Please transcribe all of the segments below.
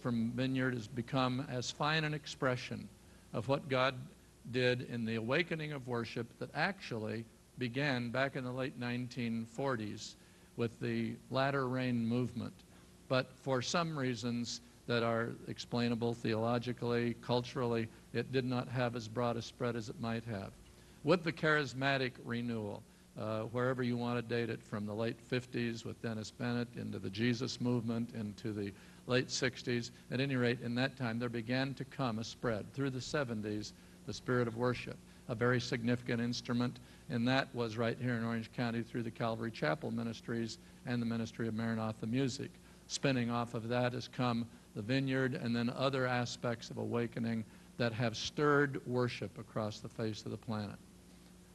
from Vineyard has become as fine an expression of what God did in the awakening of worship that actually began back in the late 1940s with the latter rain movement. But for some reasons that are explainable theologically, culturally, it did not have as broad a spread as it might have. With the charismatic renewal, uh, wherever you want to date it, from the late 50s with Dennis Bennett into the Jesus movement, into the late 60s. At any rate, in that time, there began to come a spread. Through the 70s, the spirit of worship, a very significant instrument, and that was right here in Orange County through the Calvary Chapel Ministries and the Ministry of Maranatha Music. Spinning off of that has come the vineyard and then other aspects of awakening that have stirred worship across the face of the planet.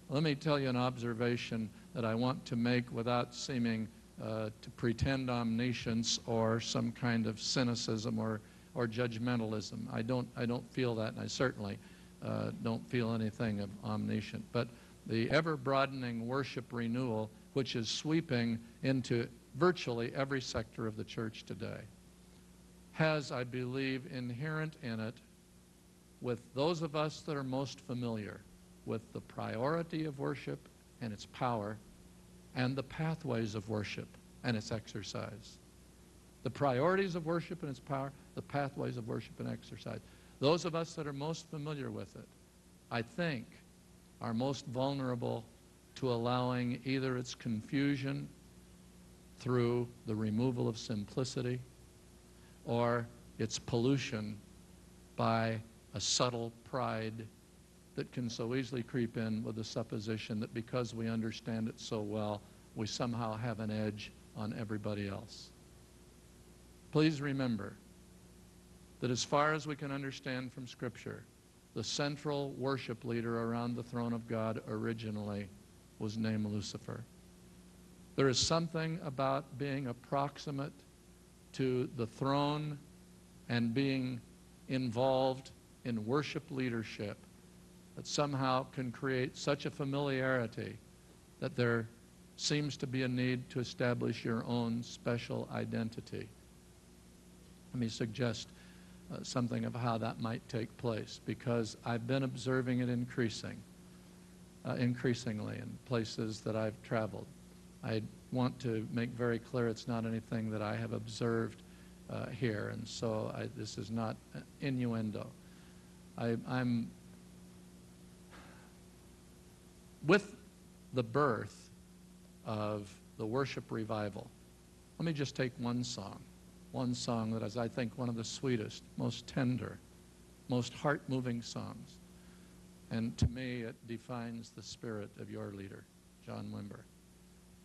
Let me tell you an observation that I want to make without seeming uh, to pretend omniscience or some kind of cynicism or, or judgmentalism. I don't, I don't feel that, and I certainly uh, don't feel anything of omniscient. But the ever broadening worship renewal, which is sweeping into virtually every sector of the church today, has, I believe, inherent in it, with those of us that are most familiar with the priority of worship and its power, and the pathways of worship and its exercise. The priorities of worship and its power, the pathways of worship and exercise. Those of us that are most familiar with it, I think, are most vulnerable to allowing either its confusion through the removal of simplicity or its pollution by a subtle pride that can so easily creep in with the supposition that because we understand it so well, we somehow have an edge on everybody else. Please remember that as far as we can understand from Scripture, the central worship leader around the throne of God originally was named Lucifer. There is something about being approximate to the throne and being involved in worship leadership that somehow can create such a familiarity that there seems to be a need to establish your own special identity. Let me suggest uh, something of how that might take place because I've been observing it increasing, uh, increasingly in places that I've traveled. I want to make very clear it's not anything that I have observed uh, here, and so I, this is not innuendo. I, I'm with the birth of the worship revival. Let me just take one song, one song that is, I think, one of the sweetest, most tender, most heart moving songs. And to me, it defines the spirit of your leader, John Wimber.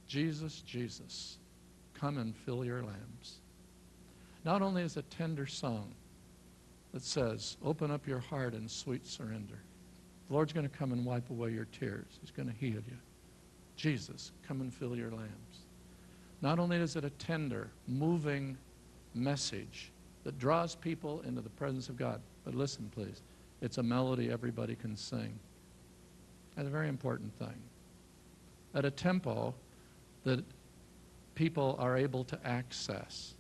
Jesus, Jesus, come and fill your lambs. Not only is a tender song that says, open up your heart in sweet surrender. The Lord's going to come and wipe away your tears. He's going to heal you. Jesus, come and fill your lambs. Not only is it a tender, moving message that draws people into the presence of God, but listen, please, it's a melody everybody can sing. That's a very important thing. At a tempo that people are able to access.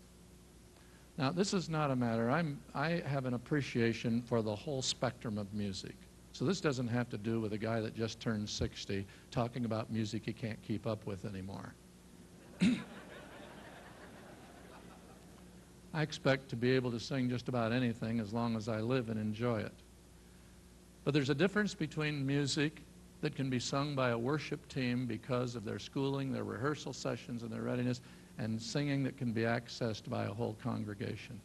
Now, this is not a matter, I'm, I have an appreciation for the whole spectrum of music. So this doesn't have to do with a guy that just turned 60 talking about music he can't keep up with anymore. I expect to be able to sing just about anything as long as I live and enjoy it. But there's a difference between music that can be sung by a worship team because of their schooling, their rehearsal sessions, and their readiness, and singing that can be accessed by a whole congregation.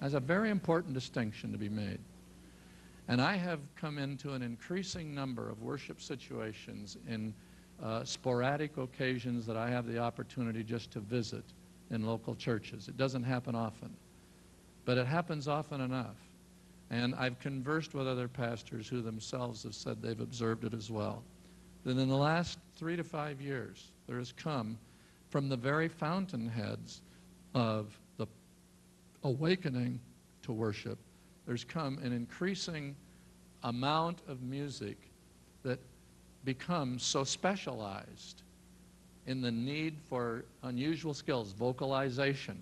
That's a very important distinction to be made. And I have come into an increasing number of worship situations in uh, sporadic occasions that I have the opportunity just to visit in local churches. It doesn't happen often, but it happens often enough. And I've conversed with other pastors who themselves have said they've observed it as well. That in the last three to five years, there has come from the very fountainheads of the awakening to worship there's come an increasing amount of music that becomes so specialized in the need for unusual skills, vocalization,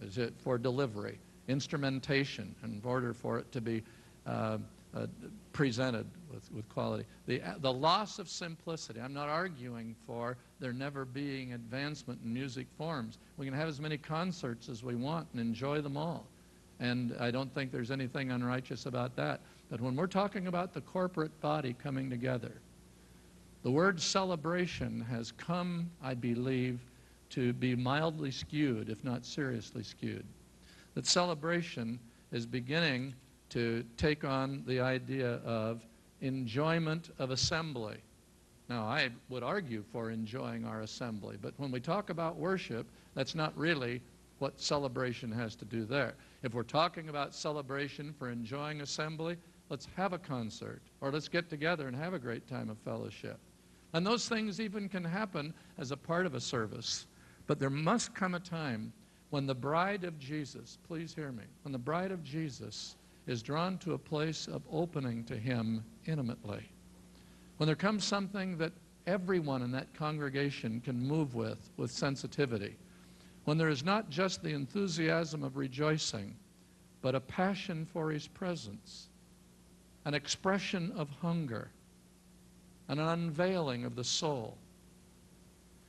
is it for delivery, instrumentation in order for it to be uh, uh, presented with, with quality. The, the loss of simplicity, I'm not arguing for there never being advancement in music forms. We can have as many concerts as we want and enjoy them all. And I don't think there's anything unrighteous about that. But when we're talking about the corporate body coming together, the word celebration has come, I believe, to be mildly skewed, if not seriously skewed. That celebration is beginning to take on the idea of enjoyment of assembly. Now, I would argue for enjoying our assembly, but when we talk about worship, that's not really what celebration has to do there. If we're talking about celebration for enjoying assembly, let's have a concert, or let's get together and have a great time of fellowship. And those things even can happen as a part of a service. But there must come a time when the bride of Jesus, please hear me, when the bride of Jesus is drawn to a place of opening to Him intimately. When there comes something that everyone in that congregation can move with, with sensitivity. When there is not just the enthusiasm of rejoicing, but a passion for His presence, an expression of hunger, and an unveiling of the soul.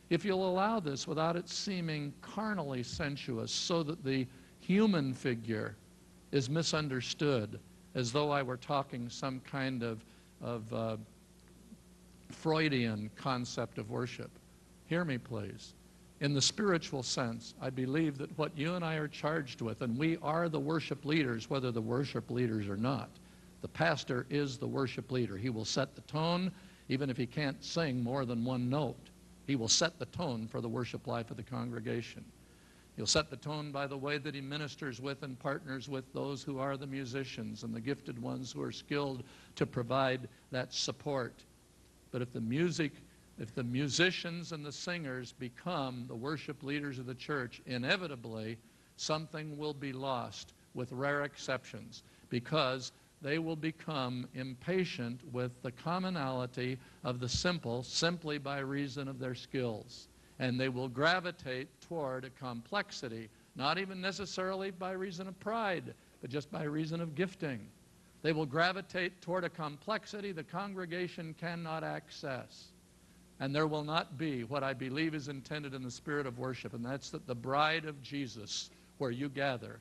If you'll allow this without it seeming carnally sensuous, so that the human figure is misunderstood as though I were talking some kind of, of uh, Freudian concept of worship. Hear me, please. In the spiritual sense, I believe that what you and I are charged with, and we are the worship leaders, whether the worship leaders or not. The pastor is the worship leader. He will set the tone, even if he can't sing more than one note. He will set the tone for the worship life of the congregation. He'll set the tone by the way that he ministers with and partners with those who are the musicians and the gifted ones who are skilled to provide that support. But if the music, if the musicians and the singers become the worship leaders of the church, inevitably something will be lost with rare exceptions because they will become impatient with the commonality of the simple simply by reason of their skills and they will gravitate toward a complexity, not even necessarily by reason of pride, but just by reason of gifting. They will gravitate toward a complexity the congregation cannot access. And there will not be what I believe is intended in the spirit of worship, and that's that the bride of Jesus, where you gather,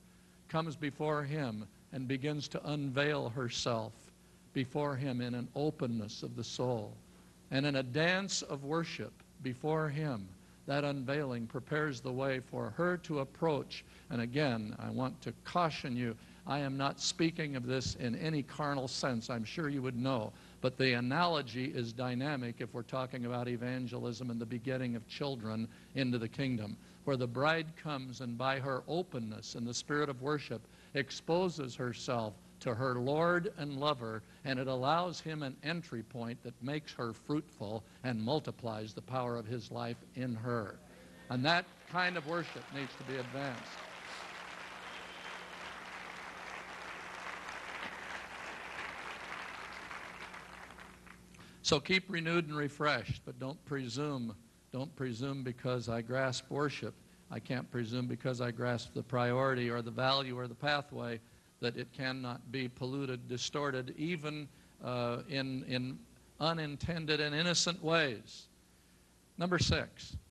comes before him and begins to unveil herself before him in an openness of the soul and in a dance of worship before him that unveiling prepares the way for her to approach. And again, I want to caution you I am not speaking of this in any carnal sense. I'm sure you would know. But the analogy is dynamic if we're talking about evangelism and the begetting of children into the kingdom, where the bride comes and by her openness and the spirit of worship exposes herself to her Lord and lover, and it allows him an entry point that makes her fruitful and multiplies the power of his life in her. And that kind of worship needs to be advanced. So keep renewed and refreshed, but don't presume. Don't presume because I grasp worship. I can't presume because I grasp the priority or the value or the pathway that it cannot be polluted, distorted, even uh, in, in unintended and innocent ways. Number six,